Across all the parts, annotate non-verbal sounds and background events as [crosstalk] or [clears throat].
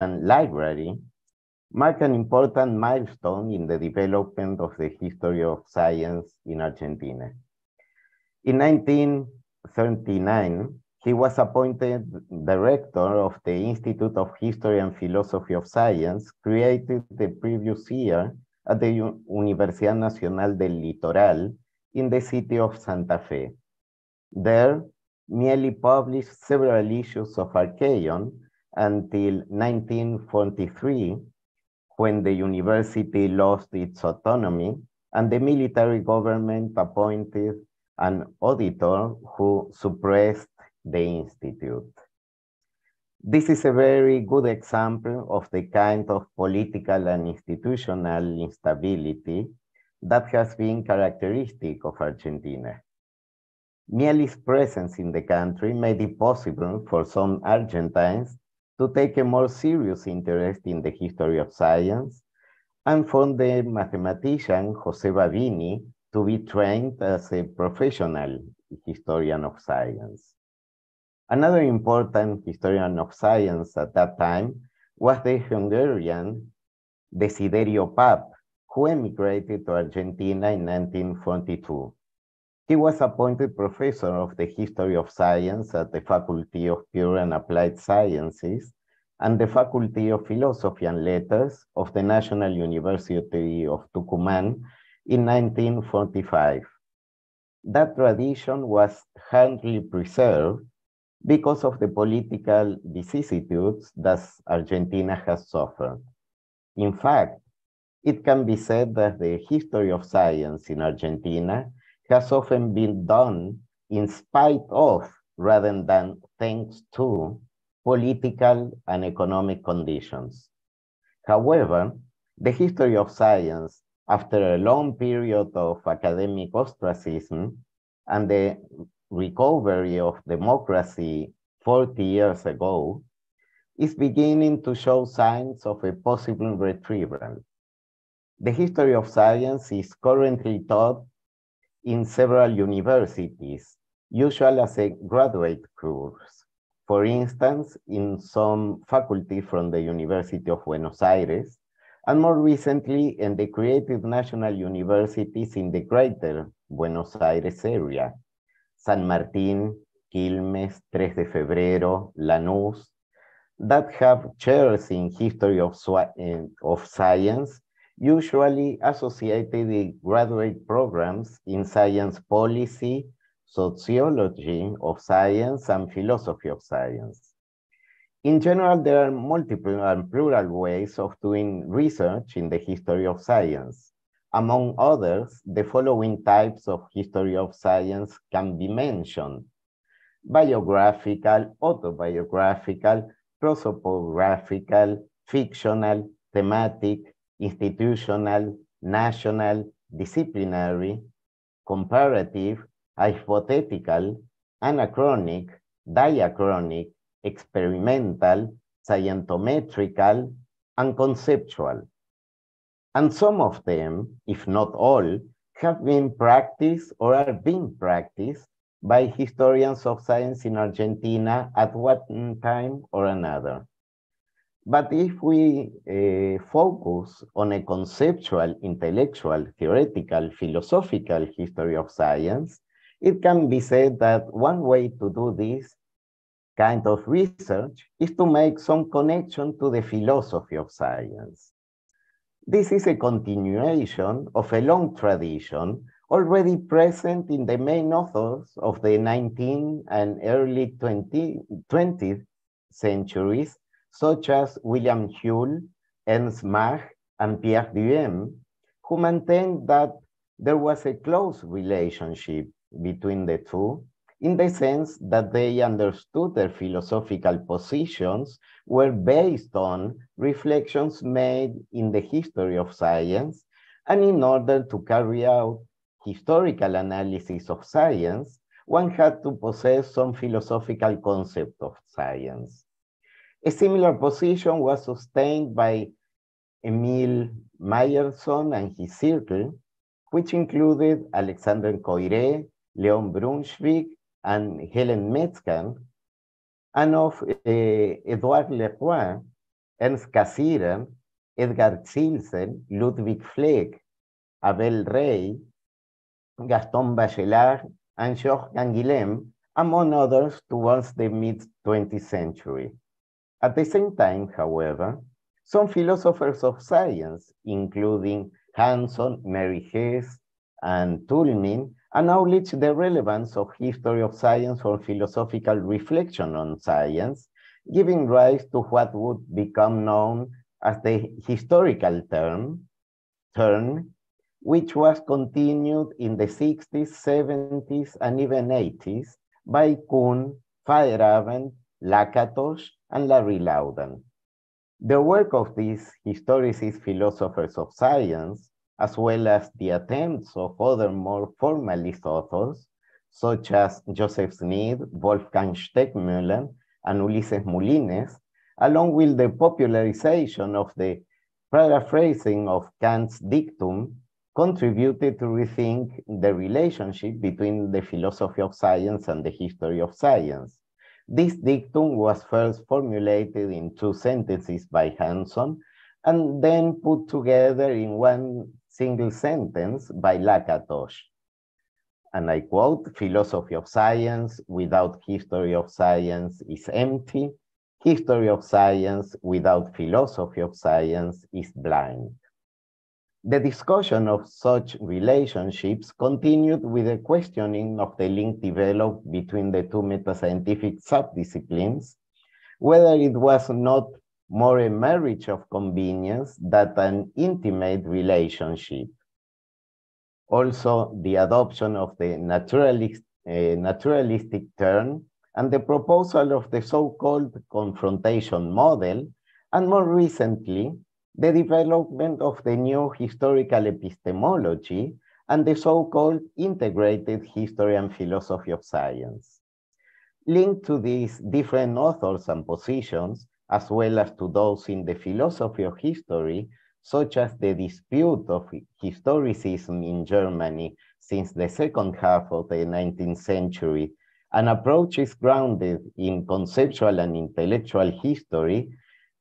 And library mark an important milestone in the development of the history of science in Argentina. In 1939, he was appointed director of the Institute of History and Philosophy of Science, created the previous year at the Universidad Nacional del Litoral in the city of Santa Fe. There, Mieli published several issues of Archeion until 1943, when the university lost its autonomy and the military government appointed an auditor who suppressed the institute. This is a very good example of the kind of political and institutional instability that has been characteristic of Argentina. Mieli's presence in the country made it possible for some Argentines to take a more serious interest in the history of science and for the mathematician Jose Babini to be trained as a professional historian of science. Another important historian of science at that time was the Hungarian Desiderio Pap, who emigrated to Argentina in 1942. He was appointed professor of the history of science at the Faculty of Pure and Applied Sciences and the Faculty of Philosophy and Letters of the National University of Tucumán in 1945. That tradition was hardly preserved because of the political vicissitudes that Argentina has suffered. In fact, it can be said that the history of science in Argentina has often been done in spite of, rather than thanks to, political and economic conditions. However, the history of science, after a long period of academic ostracism and the recovery of democracy 40 years ago is beginning to show signs of a possible retrieval. The history of science is currently taught in several universities, usually as a graduate course. For instance, in some faculty from the University of Buenos Aires, and more recently in the creative national universities in the greater Buenos Aires area, San Martín, Quilmes, 3 de Febrero, Lanús, that have chairs in history of, eh, of science, usually associated with graduate programs in science policy, sociology of science, and philosophy of science. In general, there are multiple and plural ways of doing research in the history of science. Among others, the following types of history of science can be mentioned. Biographical, autobiographical, prosopographical, fictional, thematic, institutional, national, disciplinary, comparative, hypothetical, anachronic, diachronic, experimental, scientometrical, and conceptual and some of them, if not all, have been practiced or are being practiced by historians of science in Argentina at one time or another. But if we uh, focus on a conceptual, intellectual, theoretical, philosophical history of science, it can be said that one way to do this kind of research is to make some connection to the philosophy of science. This is a continuation of a long tradition already present in the main authors of the 19th and early 20, 20th centuries, such as William Whewell, Ernst Mach, and Pierre Duhem, who maintained that there was a close relationship between the two in the sense that they understood their philosophical positions were based on reflections made in the history of science, and in order to carry out historical analysis of science, one had to possess some philosophical concept of science. A similar position was sustained by Emil Meyerson and his circle, which included Alexander Koyré, Leon Brunschvicg, and Helen Metzger, and of uh, Edouard Le Roy, Ernst Cassirer, Edgar Zilsel, Ludwig Fleck, Abel Rey, Gaston Bachelard, and Georges Canguilhem, among others, towards the mid-20th century. At the same time, however, some philosophers of science, including Hanson, Mary Hesse, and Toulmin, acknowledge the relevance of history of science for philosophical reflection on science, giving rise to what would become known as the historical term, turn, which was continued in the 60s, 70s, and even 80s by Kuhn, Feyerabend, Lakatos, and Larry Laudan. The work of these historicist philosophers of science, as well as the attempts of other more formalist authors, such as Joseph Sneed, Wolfgang Stegmüller, and Ulises Moulines, along with the popularization of the paraphrasing of Kant's dictum, contributed to rethink the relationship between the philosophy of science and the history of science. This dictum was first formulated in two sentences by Hanson and then put together in one single sentence by Lakatos. And I quote, philosophy of science without history of science is empty. History of science without philosophy of science is blind. The discussion of such relationships continued with the questioning of the link developed between the two metascientific subdisciplines, whether it was not more a marriage of convenience than an intimate relationship. Also, the adoption of the naturalist, uh, naturalistic turn and the proposal of the so-called confrontation model, and more recently, the development of the new historical epistemology and the so-called integrated history and philosophy of science. Linked to these different authors and positions, as well as to those in the philosophy of history, such as the dispute of historicism in Germany since the second half of the 19th century, an approach is grounded in conceptual and intellectual history,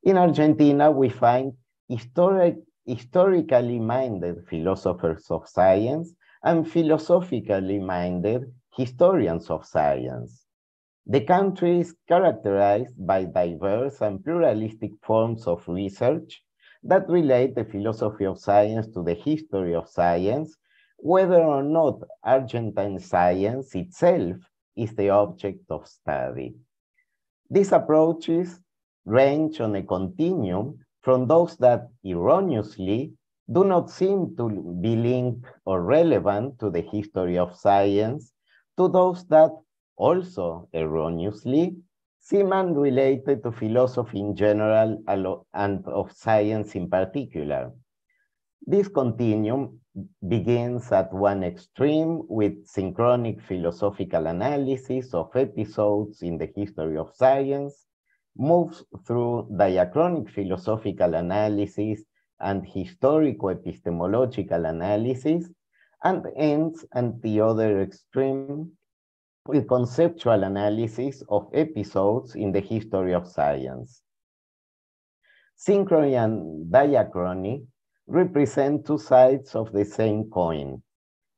in Argentina we find historic, historically minded philosophers of science and philosophically minded historians of science. The country is characterized by diverse and pluralistic forms of research that relate the philosophy of science to the history of science, whether or not Argentine science itself is the object of study. These approaches range on a continuum from those that erroneously do not seem to be linked or relevant to the history of science, to those that also erroneously seem unrelated to philosophy in general and of science in particular. This continuum begins at one extreme with synchronic philosophical analysis of episodes in the history of science, moves through diachronic philosophical analysis and historical epistemological analysis, and ends at the other extreme with conceptual analysis of episodes in the history of science. Synchrony and diachrony represent two sides of the same coin.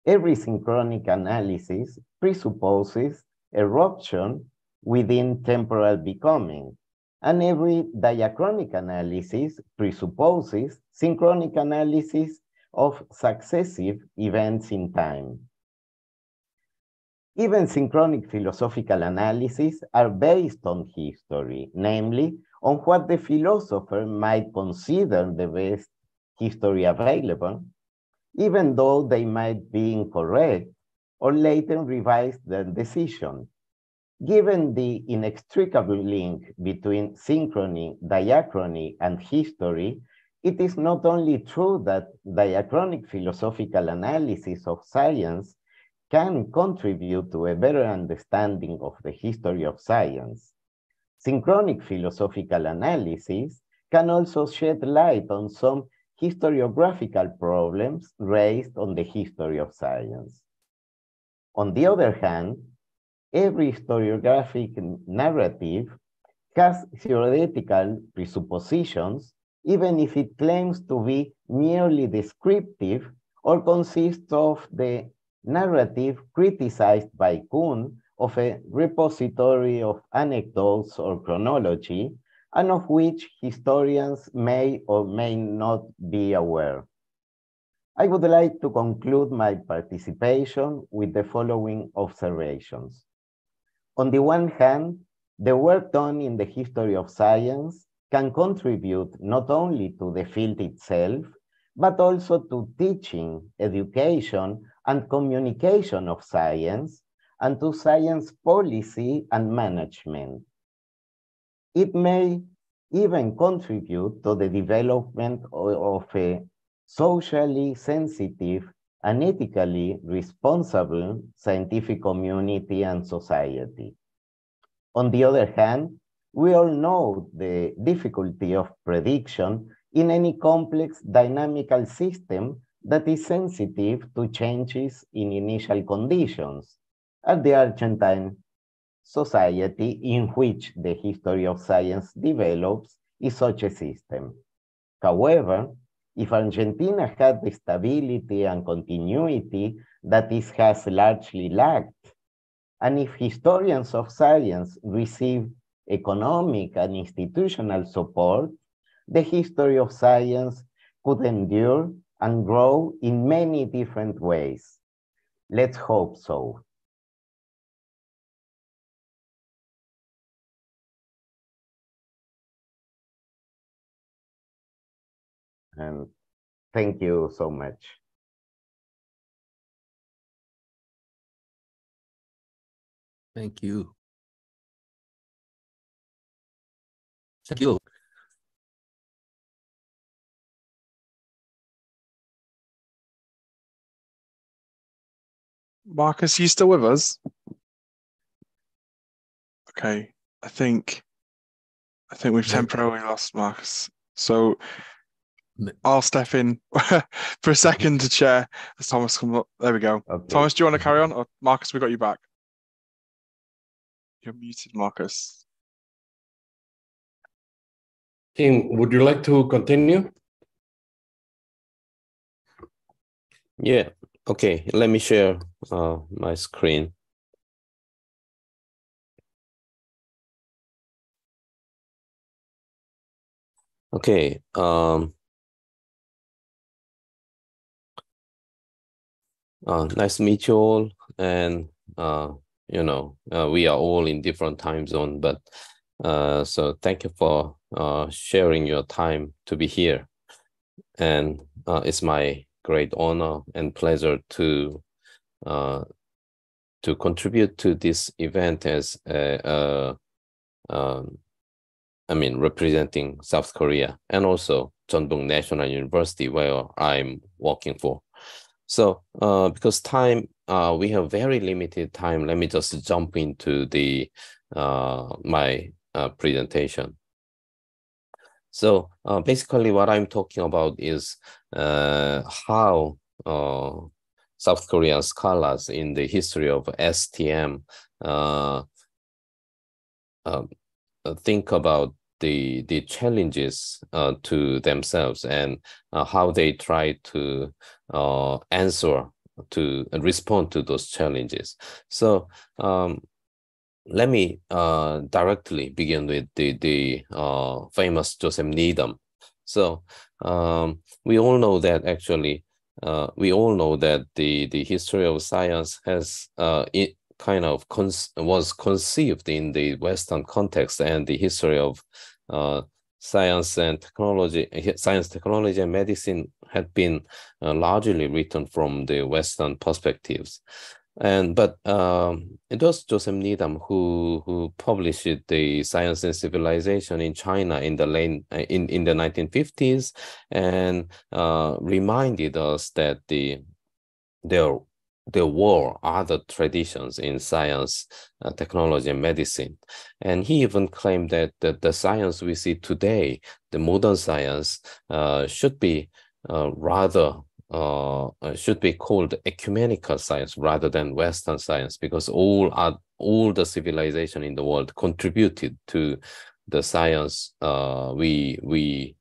Every synchronic analysis presupposes eruption within temporal becoming, and every diachronic analysis presupposes synchronic analysis of successive events in time. Even synchronic philosophical analyses are based on history, namely on what the philosopher might consider the best history available, even though they might be incorrect or later revise their decision. Given the inextricable link between synchrony, diachrony, and history, it is not only true that diachronic philosophical analysis of science can contribute to a better understanding of the history of science. Synchronic philosophical analysis can also shed light on some historiographical problems raised on the history of science. On the other hand, every historiographic narrative has theoretical presuppositions, even if it claims to be merely descriptive or consists of the narrative criticized by Kuhn of a repository of anecdotes or chronology, and of which historians may or may not be aware. I would like to conclude my participation with the following observations. On the one hand, the work done in the history of science can contribute not only to the field itself, but also to teaching, education, and communication of science, and to science policy and management. It may even contribute to the development of a socially sensitive and ethically responsible scientific community and society. On the other hand, we all know the difficulty of prediction in any complex dynamical system that is sensitive to changes in initial conditions, as the Argentine society in which the history of science develops is such a system. However, if Argentina had the stability and continuity that it has largely lacked, and if historians of science receive economic and institutional support, the history of science could endure and grow in many different ways. Let's hope so. And thank you so much. Thank you. Thank you. Marcos, you still with us? Okay, I think I think we've temporarily lost Marcos. So M- I'll step in [laughs] for a second to chair as Thomas comes up. There we go. Okay. Thomas, do you want to carry on? Or Marcos, we got you back. You're muted, Marcos. Tim, would you like to continue? Yeah, okay, let me share uh, my screen. Okay, um, uh, nice to meet you all. And, uh, you know, uh, we are all in different time zone, but uh, so thank you for uh, sharing your time to be here. And uh, it's my great honor and pleasure to uh, to contribute to this event as a, a um, I mean representing South Korea and also Jeonbuk National University where I'm working for. So uh, because time uh, we have very limited time, let me just jump into the uh, my uh, presentation. So uh, basically, what I'm talking about is uh, how South Korean scholars in the history of STM think about the the challenges uh, to themselves and uh, how they try to uh, answer to respond to those challenges. So um, let me uh, directly begin with the the uh, famous Joseph Needham. So um, we all know that actually uh, we all know that the the history of science has uh, it kind of was conceived in the Western context, and the history of uh, science and technology, science, technology, and medicine had been uh, largely written from the Western perspectives. And but um, it was Joseph Needham who who published the Science and Civilization in China in the late in in the 1950s, and uh, reminded us that the there there were other traditions in science, uh, technology, and medicine. And he even claimed that, that the science we see today, the modern science, uh, should be uh, rather uh, should be called ecumenical science rather than Western science, because all are, all the civilization in the world contributed to the science uh, we we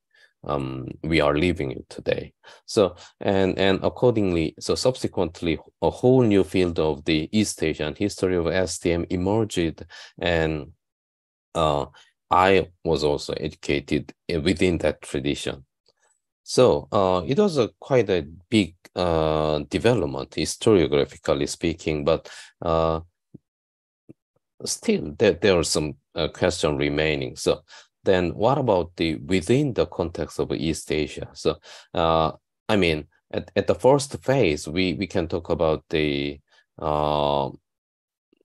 um, we are living in today. So and and accordingly, so subsequently, a whole new field of the East Asian history of STM emerged, and uh, I was also educated within that tradition. So uh, it was a quite a big uh, development, historiographically speaking, but uh, still there, there are some uh, question remaining. So then what about the within the context of East Asia? So uh, I mean, at, at the first phase, we, we can talk about the uh,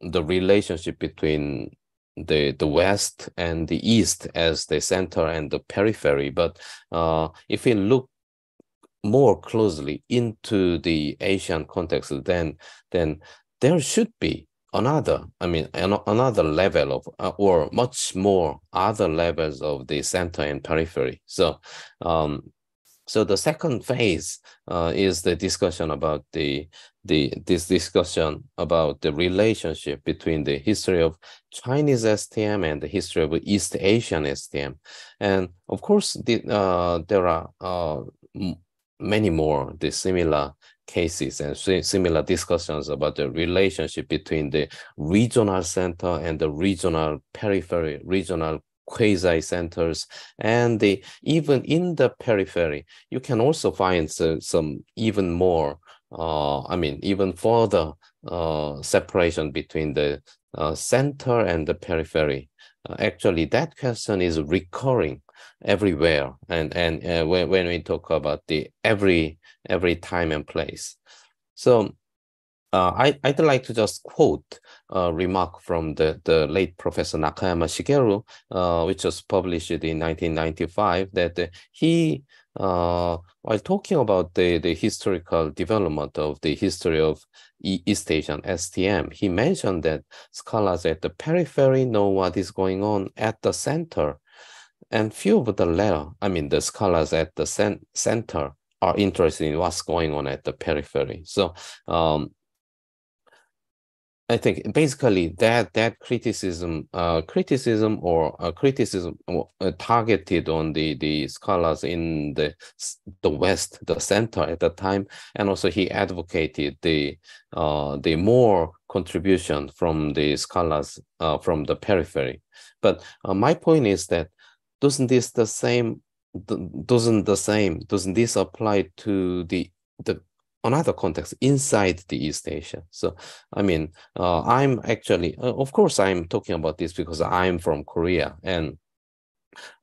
the relationship between the the west and the east as the center and the periphery but uh, if we look more closely into the asian context then then there should be another i mean an, another level of uh, or much more other levels of the center and periphery. So um so the second phase uh, is the discussion about the the this discussion about the relationship between the history of Chinese STM and the history of East Asian STM, and of course the, uh, there are uh, many more the similar cases and similar discussions about the relationship between the regional center and the regional periphery, regional quasi centers. And the even in the periphery you can also find so, some even more uh, i mean even further uh, separation between the uh, center and the periphery actually that question is recurring everywhere. And and uh, when, when we talk about the every every time and place. So uh, I, I'd like to just quote a remark from the, the late Professor Nakayama Shigeru, uh, which was published in 1995, that uh, he, uh, while talking about the, the historical development of the history of East Asian STM, he mentioned that scholars at the periphery know what is going on at the center, and few of the latter, I mean the scholars at the center, are interested in what's going on at the periphery. So um, I think basically that that criticism, uh, criticism or uh, criticism uh, targeted on the the scholars in the the West, the center at the time, and also he advocated the uh, the more contribution from the scholars uh, from the periphery. But uh, my point is that doesn't this the same doesn't the same doesn't this apply to the the another context inside the East Asia. So, I mean, uh, I'm actually, uh, of course, I'm talking about this because I'm from Korea, and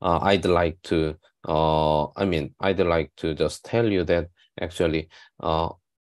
uh, I'd like to, uh, I mean, I'd like to just tell you that actually, uh,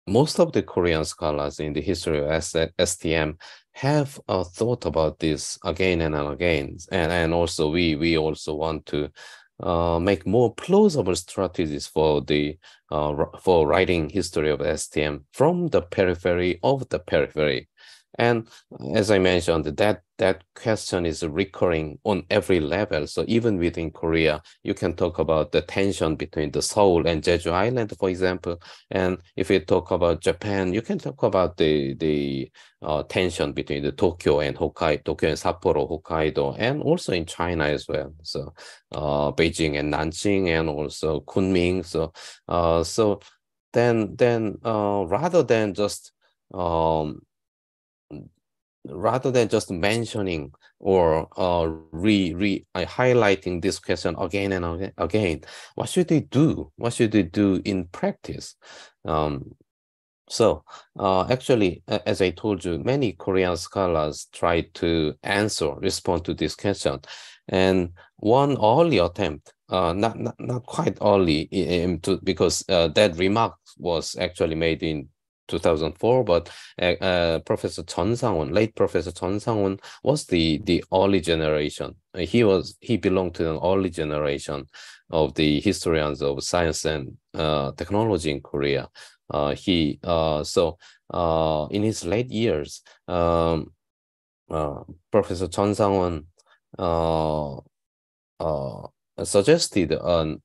most of the Korean scholars in the history of STM have uh, thought about this again and again, and and also we we also want to uh, make more plausible strategies for the uh, for writing history of STM from the periphery of the periphery. And as I mentioned, that that question is recurring on every level. So even within Korea, you can talk about the tension between the Seoul and Jeju Island, for example. And if you talk about Japan, you can talk about the the uh, tension between the Tokyo and Hokkaido, Tokyo and Sapporo, Hokkaido, and also in China as well. So uh, Beijing and Nanjing, and also Kunming. So uh, so then then uh, rather than just um, rather than just mentioning or uh, re re uh, highlighting this question again and again, what should they do? What should they do in practice? Um, so uh, actually, as I told you, many Korean scholars try to answer, respond to this question. And one early attempt, uh, not, not, not quite early, to, because uh, that remark was actually made in 2004, but uh, uh, Professor Chun Sang-won, late Professor Chun Sang-won, was the the early generation. Uh, he was he belonged to an early generation of the historians of science and uh, technology in Korea. Uh, he uh, so in his late years, um, Professor Chun Sang-won suggested an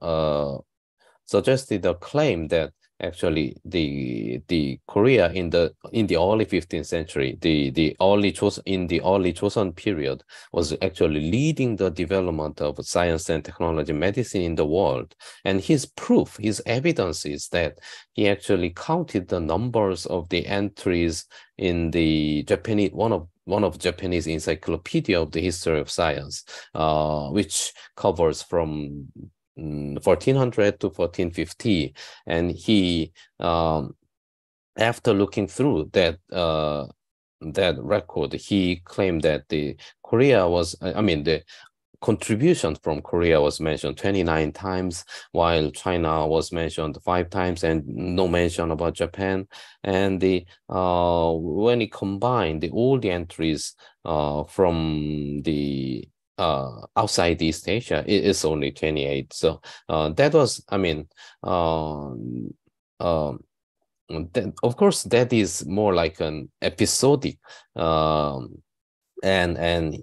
suggested a claim that actually the the Korea in the in the early 15th century, the the early Joseon in the early Joseon period was actually leading the development of science and technology, medicine in the world. And his proof, his evidence is that he actually counted the numbers of the entries in the Japanese one of one of Japanese encyclopedia of the history of science, uh, which covers from 1400 mm, to 1450 and he um, after looking through that uh, that record he claimed that the korea was i mean the contribution from korea was mentioned 29 times while china was mentioned five times and no mention about japan. And the uh, when he combined the, all the entries uh, from the uh, outside East Asia, it is only 28. So uh, that was, I mean, uh, um, that, of course, that is more like an episodic, um, and and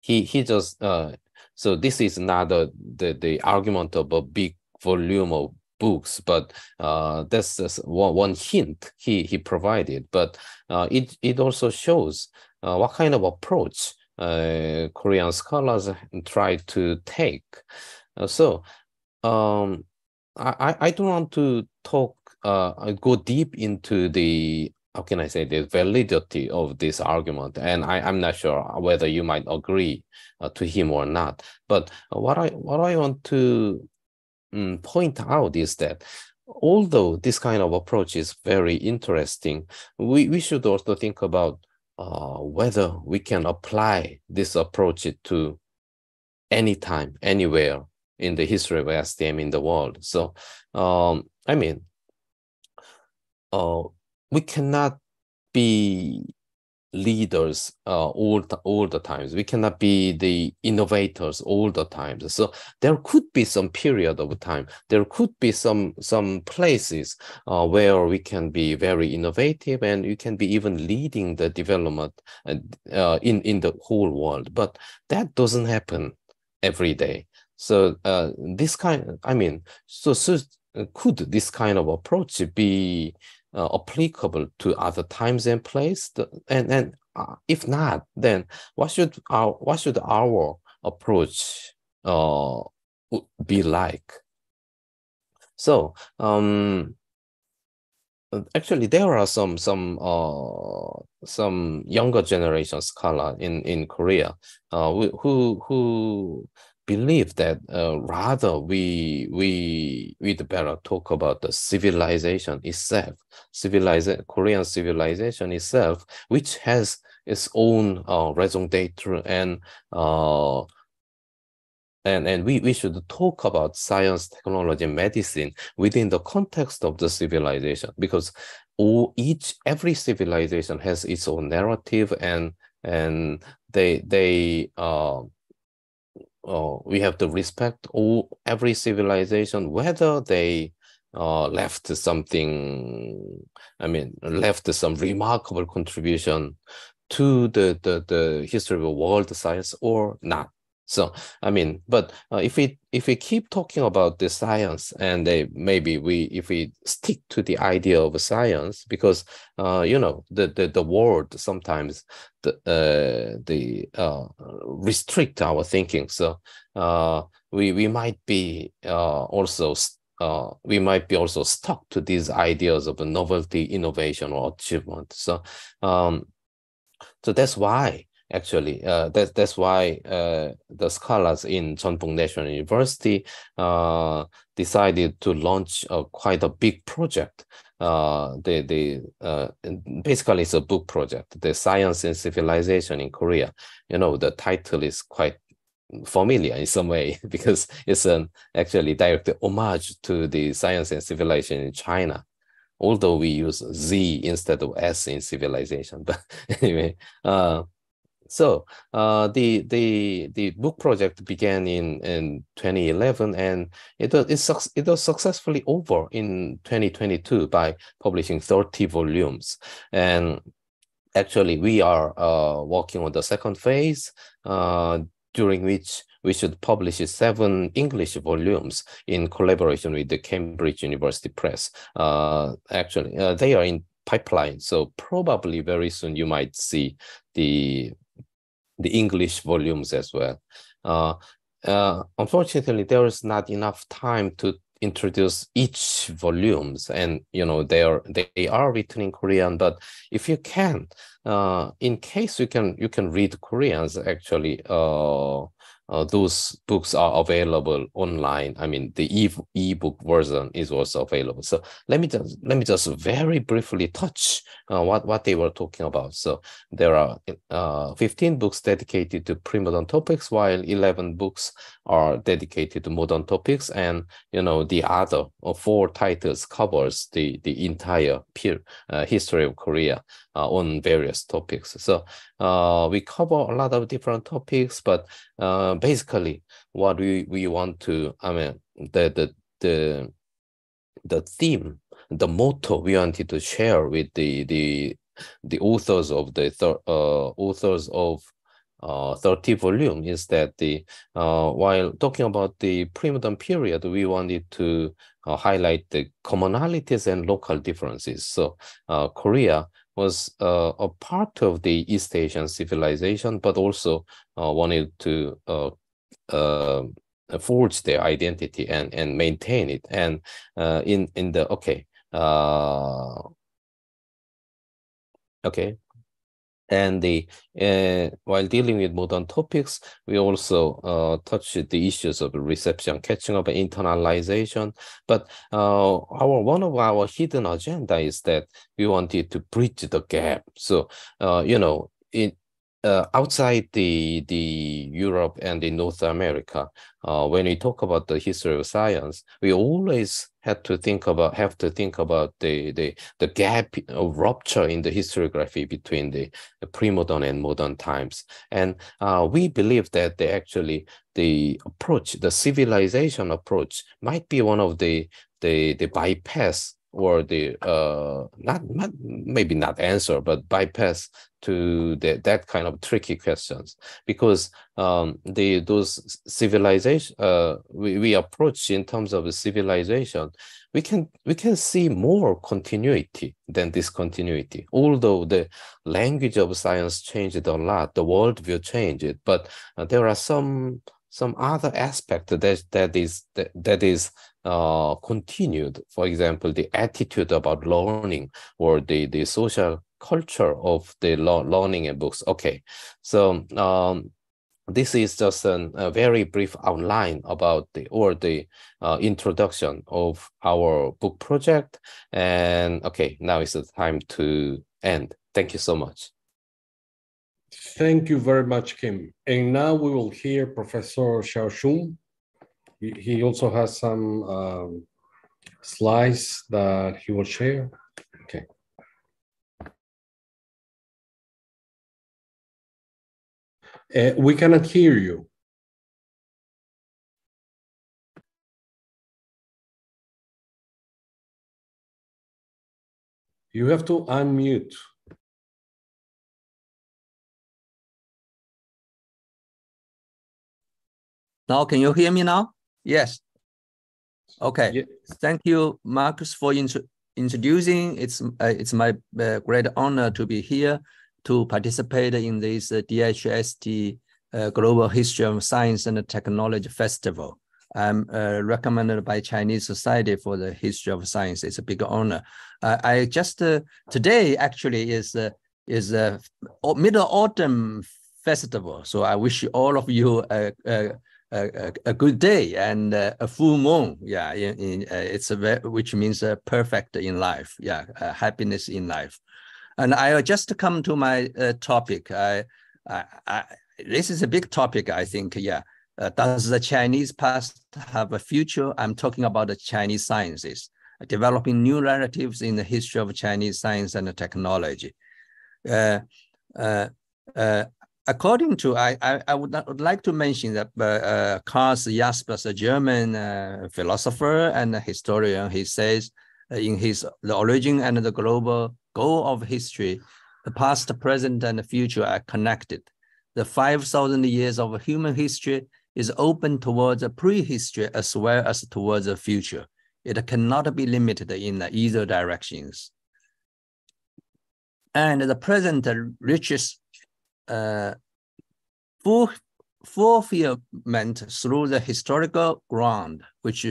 he he just uh, so this is not a, the the argument of a big volume of books, but uh, that's just one, one hint he he provided. But uh, it it also shows uh, what kind of approach Korean scholars try to take. Uh, so um, I, I don't want to talk, uh, go deep into the, how can I say, the validity of this argument. And I, I'm not sure whether you might agree uh, to him or not. But what I, what I want to um, point out is that although this kind of approach is very interesting, we, we should also think about uh, whether we can apply this approach to anytime, anywhere in the history of STM in the world. So, um, I mean, uh, we cannot be leaders uh, all the, all the times. We cannot be the innovators all the times. So there could be some period of time. There could be some some places uh, where we can be very innovative and you can be even leading the development uh, in in the whole world. But that doesn't happen every day. So uh, this kind, I mean, so so could this kind of approach be uh, applicable to other times and place and and uh, if not then what should our what should our approach uh, be like? So um actually there are some some uh some younger generation scholar in in korea uh who who believe that uh, rather we we we'd better talk about the civilization itself, civilization Korean civilization itself, which has its own uh, raison d'être and uh, and and we, we should talk about science, technology, medicine within the context of the civilization because all each every civilization has its own narrative and and they they uh uh, we have to respect all every civilization, whether they uh, left something, I mean, left some remarkable contribution to the, the, the history of world science or not. So I mean, but uh, if we if we keep talking about the science and they, maybe we if we stick to the idea of science because uh, you know the, the the world sometimes the uh, the uh, restrict our thinking. So uh, we we might be uh, also uh, we might be also stuck to these ideas of a novelty, innovation, or achievement. So, um, so that's why actually. Uh, that, that's why uh, the scholars in Jeonbuk National University uh, decided to launch a, quite a big project. Uh, the, the, uh, basically, it's a book project, The Science and Civilization in Korea. You know, the title is quite familiar in some way [laughs] because it's an actually direct homage to the science and civilization in China although we use Z instead of S in civilization. [laughs] But anyway, uh, so uh, the the the book project began in in 2011, and it was it was successfully over in 2022 by publishing 30 volumes. And actually, we are uh, working on the second phase, uh, during which we should publish seven English volumes in collaboration with the Cambridge University Press. Uh, actually, uh, they are in pipeline, so probably very soon you might see the the English volumes as well. Uh, uh, unfortunately, there is not enough time to introduce each volumes and you know they are they are written in korean but if you can uh in case you can you can read koreans actually uh uh, those books are available online. I mean, the e ebook version is also available. So let me just let me just very briefly touch uh, what what they were talking about. So there are uh, 15 books dedicated to pre-modern topics, while 11 books are dedicated to modern topics, and you know the other uh, four titles covers the the entire peer, uh, history of Korea uh, on various topics. So we cover a lot of different topics, but basically what we, we want to, I mean, the, the, the, the theme, the motto we wanted to share with the, the, the authors of the uh, authors of uh, 30 volume is that the uh, while talking about the pre-modern period, we wanted to uh, highlight the commonalities and local differences. So uh, Korea was uh, a part of the East Asian civilization, but also uh, wanted to uh, uh, forge their identity and and maintain it. And uh, in in the okay, okay, and the uh, while dealing with modern topics, we also uh, touched the issues of reception, catching up, internalization. But uh, our one of our hidden agenda is that we wanted to bridge the gap. So uh, you know, in uh, outside the the Europe and in North America, uh, when we talk about the history of science, we always had to think about have to think about the the the gap of rupture in the historiography between the, the pre-modern and modern times, and uh, we believe that they actually the approach, the civilization approach, might be one of the the the bypass or the uh not, not maybe not answer but bypass to the, that kind of tricky questions. Because um the those civilization uh we, we approach in terms of civilization we can we can see more continuity than discontinuity. Although the language of science changed a lot the worldview changed but uh, there are some some other aspect that that is that, that is uh, continued. For example, the attitude about learning or the the social culture of the learning and books. Okay, so um, this is just an, a very brief outline about the or the uh, introduction of our book project. And okay, now is the time to end. Thank you so much. Thank you very much, Kim. And now we will hear Professor Xiaochun. He, also has some um, slides that he will share. Okay. Uh, we cannot hear you. You have to unmute. Now, can you hear me now? Yes. Okay. Yeah. Thank you, Marcos, for intro introducing. It's uh, it's my uh, great honor to be here to participate in this uh, DHST uh, Global History of Science and Technology Festival. I'm uh, recommended by Chinese Society for the History of Science. It's a big honor. I just uh, today actually is is a middle autumn festival. So I wish all of you a, a a, a, good day and uh, a full moon. Yeah, in, in uh, it's a very, which means uh, perfect in life. Yeah, happiness in life. And I just come to my topic. I, I, I, this is a big topic. I think. Yeah. Uh, does the Chinese past have a future? I'm talking about the Chinese sciences, developing new narratives in the history of Chinese science and technology. Uh, uh, according to, I, I, I would, would like to mention that uh, Karl Jaspers, a German uh, philosopher and historian, he says uh, in his The Origin and the Global Goal of History, the past, present, and the future are connected. The 5,000 years of human history is open towards a prehistory as well as towards the future. It cannot be limited in either directions. And the present reaches uh, fulfillment through the historical ground, which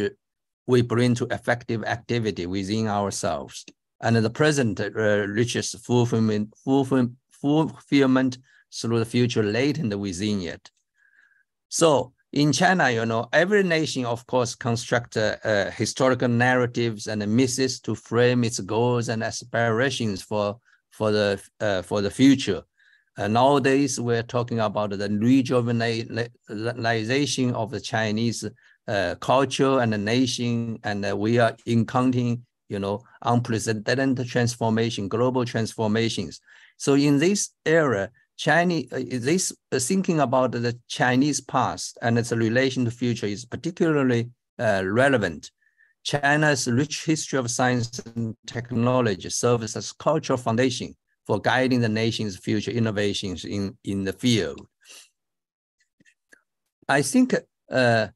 we bring to effective activity within ourselves. And the present uh, reaches fulfillment, fulfillment, fulfillment through the future latent within it. So in China, you know, every nation, of course, construct uh, uh, historical narratives and myths to frame its goals and aspirations for for the uh, for the future. Nowadays, we're talking about the rejuvenation of the Chinese uh, culture and the nation, and uh, we are encountering, you know, unprecedented transformation, global transformations. So in this era, Chinese, uh, this uh, thinking about the Chinese past and its relation to future is particularly uh, relevant. China's rich history of science and technology serves as cultural foundation for guiding the nation's future innovations in, in the field. I think uh,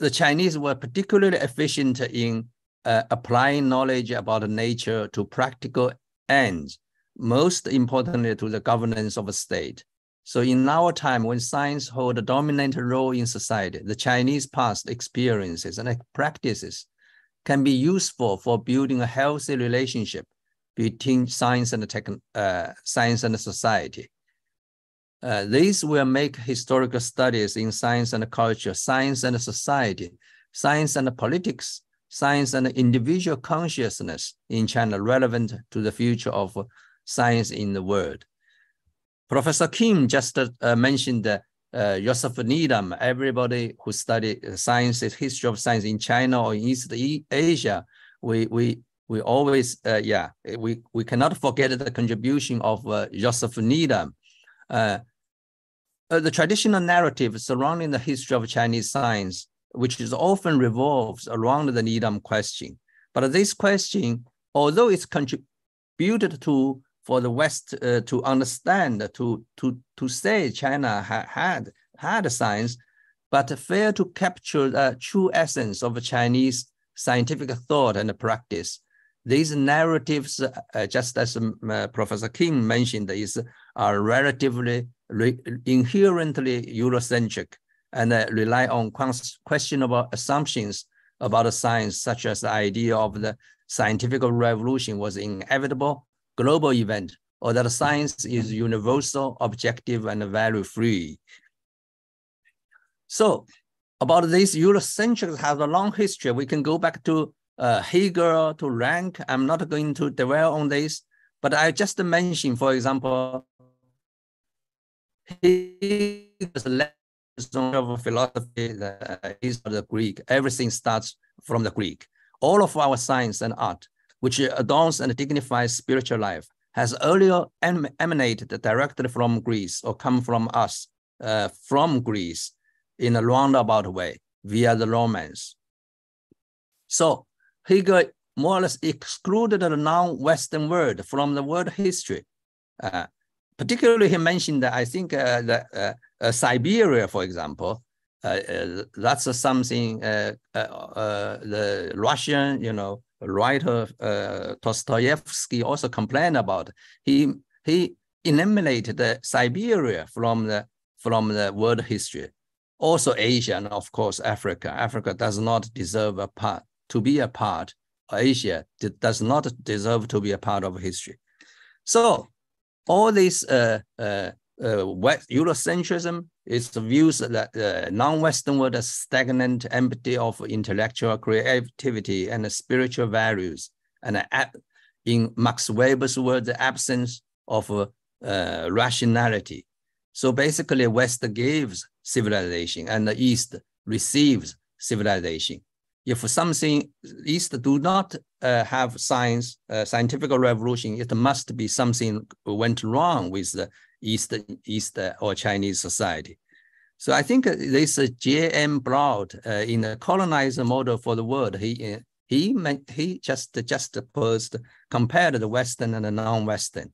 the Chinese were particularly efficient in uh, applying knowledge about nature to practical ends most importantly to the governance of a state. So in our time, when science hold a dominant role in society, the Chinese past experiences and practices can be useful for building a healthy relationship between science and tech, uh, science and society. Uh, these will make historical studies in science and culture, science and society, science and politics, science and individual consciousness in China relevant to the future of science in the world. Professor Kim just uh, mentioned uh, Joseph Needham. Everybody who studied science, history of science in China or in East Asia, we we we always uh, yeah we we cannot forget the contribution of uh, Joseph Needham. Uh, uh, the traditional narrative surrounding the history of Chinese science, which is often revolves around the Needham question, but this question, although it's contributed to for the West uh, to understand, to, to, to say China ha had, had science, but failed to capture the true essence of Chinese scientific thought and practice. These narratives, uh, just as um, uh, Professor Kim mentioned, is are relatively re inherently Eurocentric and uh, rely on questionable assumptions about science, such as the idea of the scientific revolution was an inevitable global event or that science is universal, objective, and value-free. So about this, Eurocentrics has a long history. We can go back to uh, Hegel, to Ranke. I'm not going to dwell on this, but I just mentioned, for example, Hegel's lesson of philosophy uh, is the Greek. Everything starts from the Greek. All of our science and art which adorns and dignifies spiritual life, has earlier em emanated directly from Greece or come from us uh, from Greece in a roundabout way via the Romans. So Hegel more or less excluded the non-Western world from the world history. Uh, particularly, he mentioned that I think uh, that uh, uh, Siberia, for example, uh, that's something the Russian, you know, writer uh, Dostoevsky also complained about. He he eliminated the Siberia from the from the world history. Also Asia and of course Africa. Africa does not deserve a part to be a part. Of Asia does not deserve to be a part of history. So all this uh, uh, uh, Eurocentrism is the views that uh, non-Western world as stagnant, empty of intellectual creativity and spiritual values, and in Max Weber's word, the absence of uh, rationality. So basically, West gives civilization and the East receives civilization. If something East do not uh, have science, uh, scientific revolution, it must be something went wrong with the East, East or Chinese society. So I think this J.M. Blaut uh, in the colonizer model for the world, he he he just juxtaposed compared the Western and the non-Western.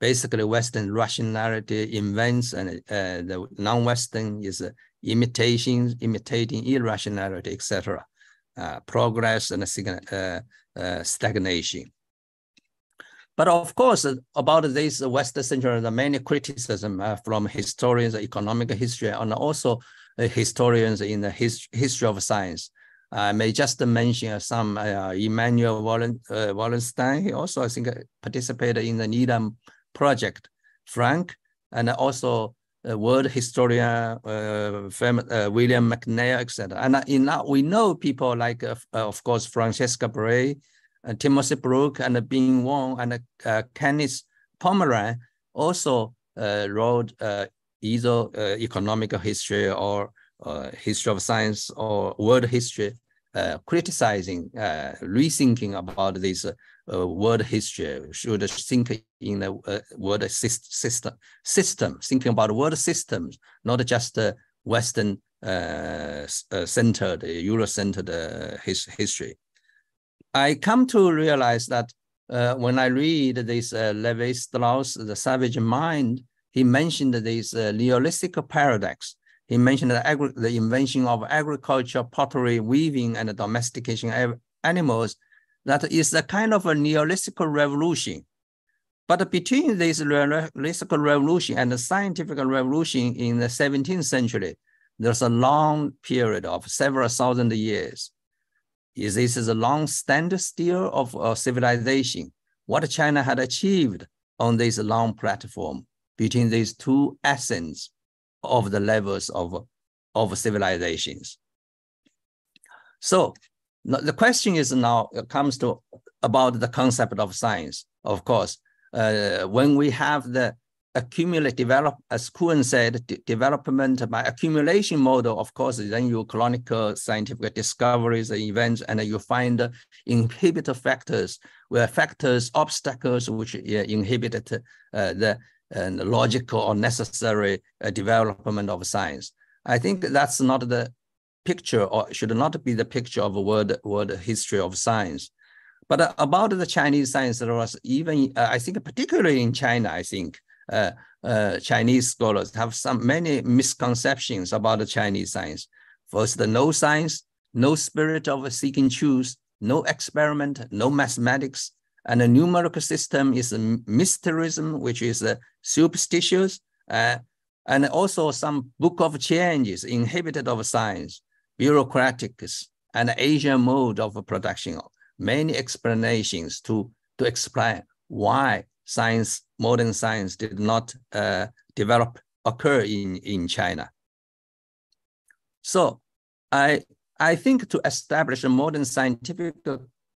Basically, Western rationality invents, and uh, the non-Western is imitation, imitating irrationality, etc., uh, progress and uh, uh, stagnation. But of course, about this Western century, the many criticism from historians, economic history, and also historians in the his history of science. I may just mention some uh, Immanuel Wallen, Wallerstein. He also, I think, participated in the NEDA project. Frank, and also world historian uh, uh, William McNeill, etc. And uh, in that, we know people like, uh, uh, of course, Francesca Bray, Timothy Brook, and Bin Wong, and Kenneth Pomeranz also wrote either economic history or history of science or world history uh, criticizing, uh, rethinking about this uh, world history, should think in the uh, world system, system, thinking about world systems, not just Western uh, centered, Euro-centered his, history. I come to realize that when I read this Lévi-Strauss, The Savage Mind, he mentioned this Neolithic paradox he mentioned the, the invention of agriculture, pottery, weaving, and domestication of animals. That is a kind of a Neolithic revolution. But between this Neolithic revolution and the scientific revolution in the 17th century, there's a long period of several thousand years. Is this is a long standstill of uh, civilization? What China had achieved on this long platform between these two essence of the levels of, of civilizations. So the question is now comes to about the concept of science. Of course, uh, when we have the accumulate develop, as Kuhn said, development by accumulation model, of course, then you chronicle scientific discoveries and events, and you find inhibitor factors, where factors, obstacles which inhibit uh, the and logical or necessary uh, development of science. I think that's not the picture or should not be the picture of a world, world history of science. But uh, about the Chinese science, there was even, uh, I think particularly in China, I think, uh, uh, Chinese scholars have some many misconceptions about the Chinese science. First, no science, no spirit of seeking truth, no experiment, no mathematics, and the numerical system is a mysterism, which is uh, superstitious, uh, and also some book of changes inhibited of science, bureaucratic, and Asian mode of production. Many explanations to, to explain why science, modern science did not uh, develop, occur in, in China. So I, I think to establish a modern scientific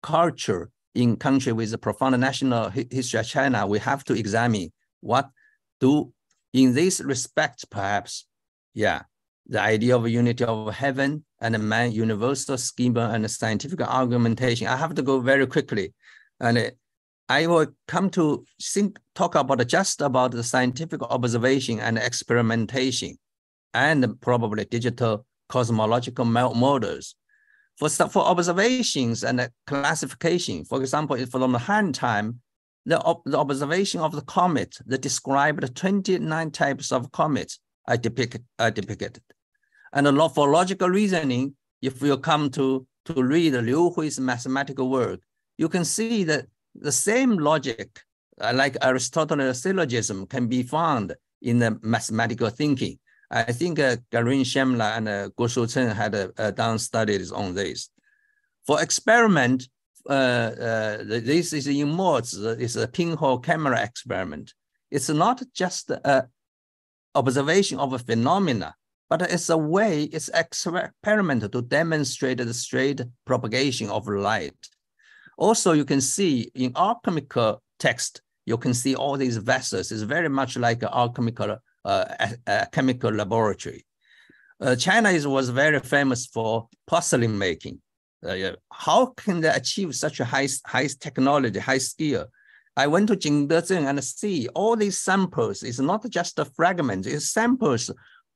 culture in country with a profound national history of China, we have to examine what do, in this respect, perhaps, yeah, the idea of unity of heaven and man, universal schema and scientific argumentation. I have to go very quickly. And I will come to think, talk about just about the scientific observation and experimentation and probably digital cosmological models for, for observations and classification, for example, from the Han time, the, the observation of the comet that described 29 types of comets are, depict, are depicted. And for logical reasoning, if you come to, to read Liu Hui's mathematical work, you can see that the same logic, uh, like Aristotle's syllogism, can be found in the mathematical thinking. I think uh, Karine Chemla and uh, Guo Chen had uh, uh, done studies on this. For experiment, uh, uh, this is in MODS, it's a pinhole camera experiment. It's not just an observation of a phenomena, but it's a way, it's experiment to demonstrate the straight propagation of light. Also, you can see in alchemical text, you can see all these vessels. It's very much like alchemical uh, a, chemical laboratory. Uh, China is, was very famous for porcelain making. Uh, how can they achieve such a high, high technology, high skill? I went to Jingdezhen and see all these samples. It's not just a fragment, it's samples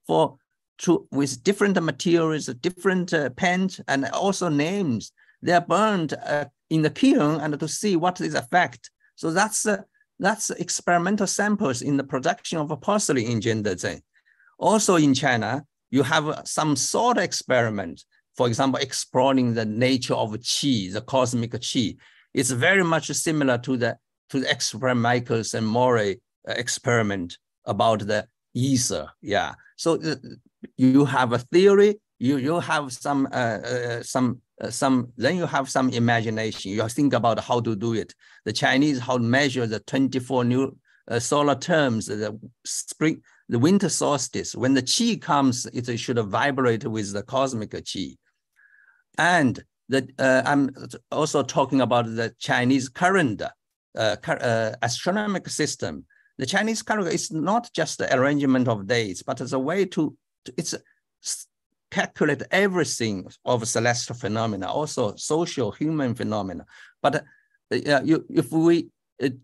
for to, with different materials, different uh, paint, and also names. They are burned uh, in the kiln and to see what is effect. So that's uh, that's experimental samples in the production of a porcelain in Jingdezhen. Also in China, you have some sort of experiment, for example, exploring the nature of qi, the cosmic qi. It's very much similar to the to the experiment Michelson and Morley uh, experiment about the ether. Yeah. So uh, you have a theory, you you have some uh, uh, some uh, some then you have some imagination. You think about how to do it. The Chinese how to measure the 24 new uh, solar terms, the spring, the winter solstice. When the qi comes, it should vibrate with the cosmic qi. And the, uh, I'm also talking about the Chinese calendar, uh, uh, astronomical system. The Chinese calendar is not just the arrangement of days, but it's a way to, it's calculate everything of celestial phenomena, also social human phenomena. But uh, you, if we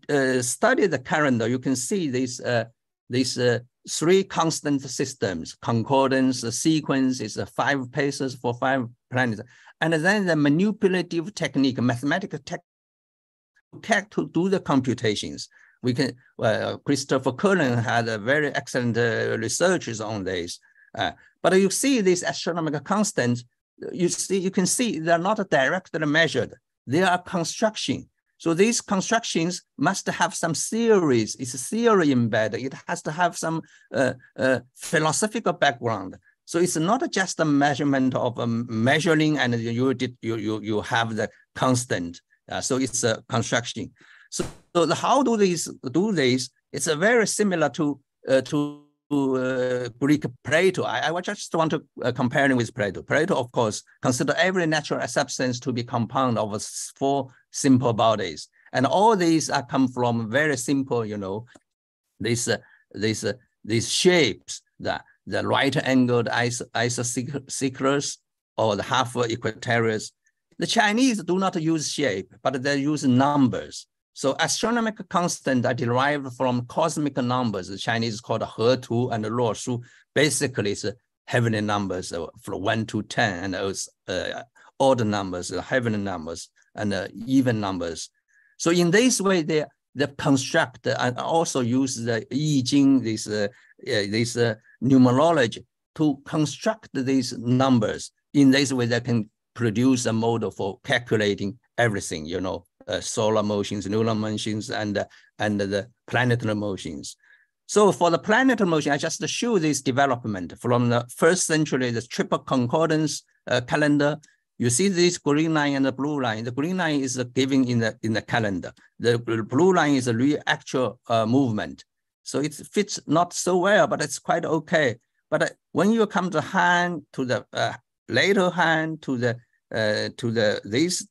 uh, study the calendar, you can see these, uh, these uh, three constant systems, concordance, the sequence is five paces for five planets. And then the manipulative technique, mathematical technique to do the computations. We can, uh, Christopher Cullen had a very excellent uh, researches on this. But you see these astronomical constants, you see, you can see they're not directly measured. They are construction. So these constructions must have some theories. It's theory embedded. It has to have some uh, uh, philosophical background. So it's not just a measurement of um, measuring and you did you you you have the constant. Uh, so it's a construction. So, so the, how do these do this? It's a very similar to uh, to uh, Greek Plato. I, I just want to uh, compare with Plato. Plato, of course, consider every natural substance to be compound of four simple bodies. And all these are come from very simple, you know, these, uh, these, uh, these shapes, the, the right-angled iso isosceles or the half equilaterals. The Chinese do not use shape, but they use numbers. So astronomical constant are derived from cosmic numbers. The Chinese called He Tu and Luo Shu. Basically, it's heavenly numbers uh, from one to 10 and those uh, odd numbers, uh, heavenly numbers and uh, even numbers. So in this way, they, they construct and also use the I Ching, this, uh, this uh, numerology to construct these numbers. In this way, they can produce a model for calculating everything, you know, uh, solar motions, lunar motions, and, uh, and the planetary motions. So for the planetary motion, I just show this development from the first century, the triple concordance uh, calendar. You see this green line and the blue line. The green line is given in the in the calendar. The blue line is a real actual uh, movement. So it fits not so well, but it's quite okay. But uh, when you come to Han, to the uh, later Han, to the uh, to the these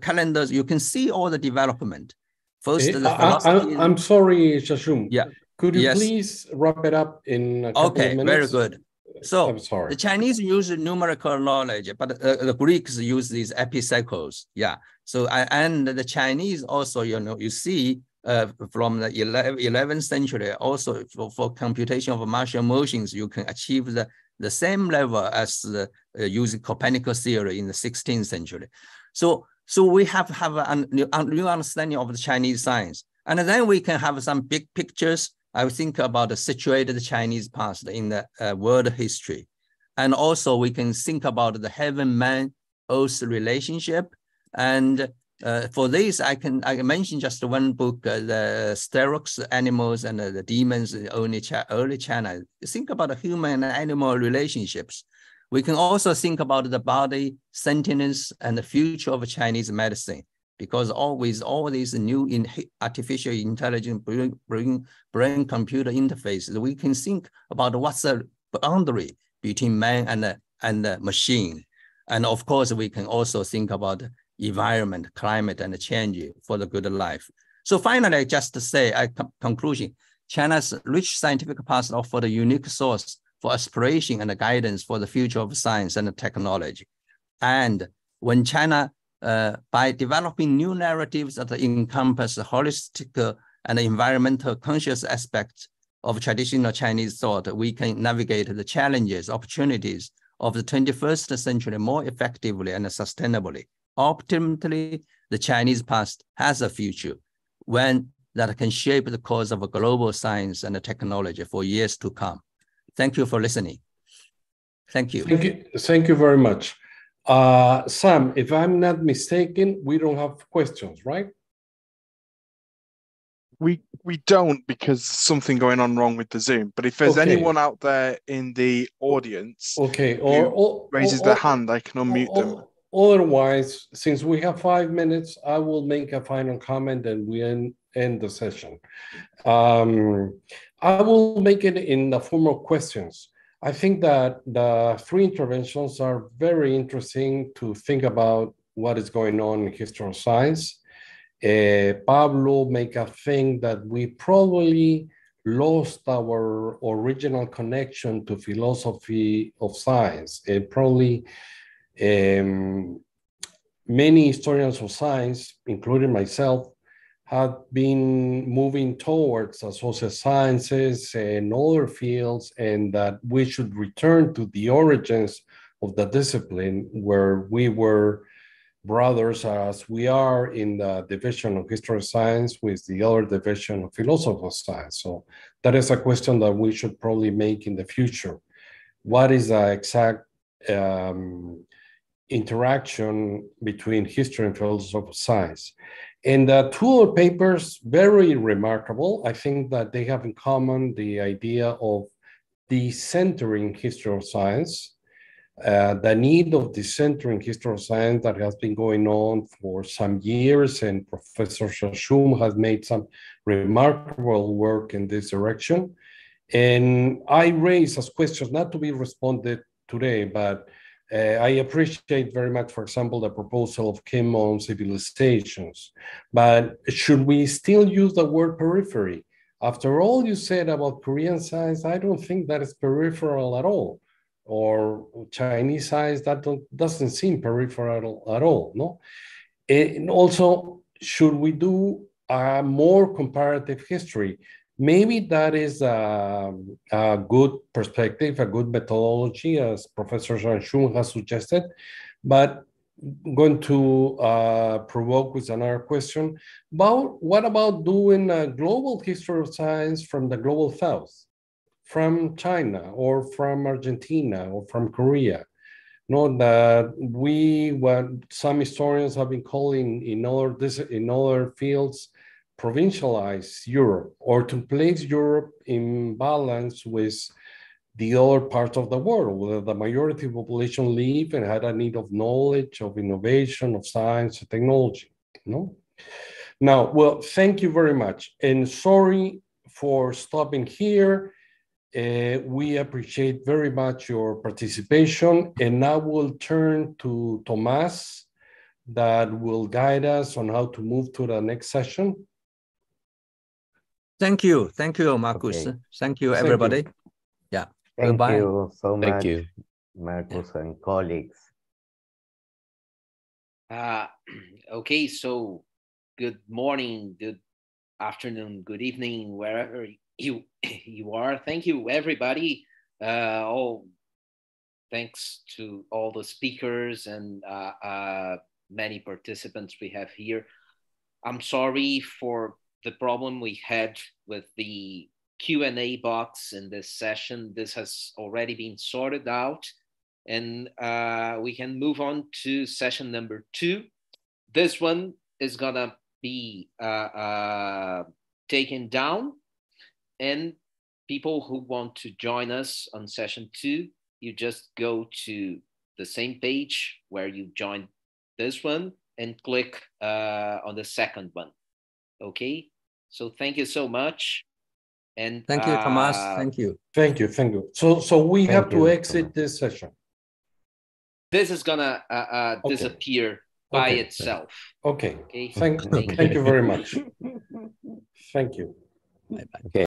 calendars, you can see all the development. First, eh, I, am sorry, Xiaochun. Yeah. Could you yes. please wrap it up in Okay, very good. So I'm sorry. the Chinese use numerical knowledge, but uh, the Greeks use these epicycles. Yeah. So I, and the Chinese also, you know, you see uh, from the 11th century, also for, for computation of Martian motions, you can achieve the, the same level as the, uh, using Copernicus theory in the 16th century. So so we have to have a new, understanding of the Chinese science. And then we can have some big pictures. I think about the situated Chinese past in the uh, world history. And also we can think about the heaven-man earth relationship. And uh, for this, I can I can mention just one book, uh, the Sterckx Animals and uh, the Demons in early, early China. Think about the human and animal relationships. We can also think about the body, sentience, and the future of Chinese medicine, because always all these new in artificial intelligence brain, brain, brain computer interfaces, we can think about what's the boundary between man and the, and the machine. And of course, we can also think about environment, climate, and change for the good life. So finally, just to say a conclusion, China's rich scientific past offered a unique source for aspiration and guidance for the future of science and technology. And when China, uh, by developing new narratives that encompass holistic and environmental conscious aspects of traditional Chinese thought, we can navigate the challenges, opportunities of the 21st century more effectively and sustainably. Ultimately, the Chinese past has a future when that can shape the course of global science and technology for years to come. Thank you for listening. Thank you. Thank you, thank you very much. Uh, Sam, if I'm not mistaken, we don't have questions, right? We we don't because something going on wrong with the Zoom. But if there's Okay. anyone out there in the audience Okay, or, or raises or- their or- hand, I can unmute them. Otherwise, since we have five minutes, I will make a final comment and we end, end the session. Um, I will make it in the form of questions. I think that the three interventions are very interesting to think about what is going on in history of science. Uh, Pablo make a thing that we probably lost our original connection to philosophy of science. It probably um, many historians of science, including myself, have been moving towards social sciences and other fields, and that we should return to the origins of the discipline where we were brothers as we are in the division of history of science with the other division of philosophy of science. So that is a question that we should probably make in the future. What is the exact um, interaction between history and philosophy of science? And the two papers, very remarkable. I think that they have in common the idea of decentering history of science, uh, the need of decentering history of science that has been going on for some years, and Professor Shashum has made some remarkable work in this direction. And I raise as questions not to be responded today, but uh, I appreciate very much, for example, the proposal of Kim on civilizations. But should we still use the word periphery? After all you said about Korean science, I don't think that is peripheral at all. Or Chinese science, that doesn't seem peripheral at all, no? And also, should we do a more comparative history? Maybe that is a, a good perspective, a good methodology, as Professor Shun has suggested. But I'm going to uh, provoke with another question. About what about doing a global history of science from the global south, from China or from Argentina or from Korea? Know that we, what some historians have been calling in other in other fields, provincialize Europe or to place Europe in balance with the other parts of the world, where the majority of population live and had a need of knowledge, of innovation, of science, and technology. No? Now, well, thank you very much. And sorry for stopping here. Uh, we appreciate very much your participation. And now we'll turn to Tomas that will guide us on how to move to the next session. Thank you. Thank you, Marcos. Okay. Thank you, Thank you. everybody. Yeah. Thank Goodbye. you so Thank much, you. Marcos and colleagues. Uh, [clears throat] okay, so good morning, good afternoon, good evening, wherever you [laughs] you are. Thank you, everybody. Uh, all thanks to all the speakers and uh, uh, many participants we have here. I'm sorry for the problem we had with the Q&A box in this session. This has already been sorted out and uh, we can move on to session number two. This one is gonna be uh, uh, taken down, and people who want to join us on session two, you just go to the same page where you joined this one and click uh, on the second one. Okay, so thank you so much. And Thank you, Tomas. uh, Thank you. Thank you, thank you. So, so we have Thank to exit Thomas. this session. this is gonna uh, uh, Okay. disappear by Okay. itself. Okay, Okay. thank, Thank thank you very much. [laughs] Thank you. Bye -bye. Okay.